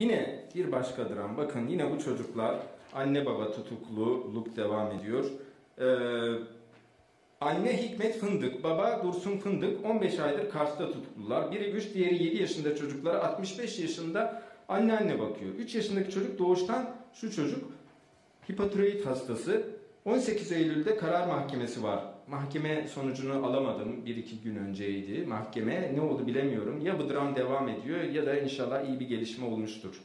Yine bir başka dram. Bakın yine bu çocuklar anne baba tutukluluk devam ediyor. Ee, anne Hikmet Fındık, baba Dursun Fındık 15 aydır Kars'ta tutuklular. Biri 3, diğeri 7 yaşında çocuklara 65 yaşında anne anne bakıyor. 3 yaşındaki çocuk doğuştan şu çocuk hipotiroid hastası. 18 Eylül'de karar mahkemesi var. Mahkeme sonucunu alamadım. Bir iki gün önceydi. Mahkeme ne oldu bilemiyorum. Ya bu dram devam ediyor ya da inşallah iyi bir gelişme olmuştur.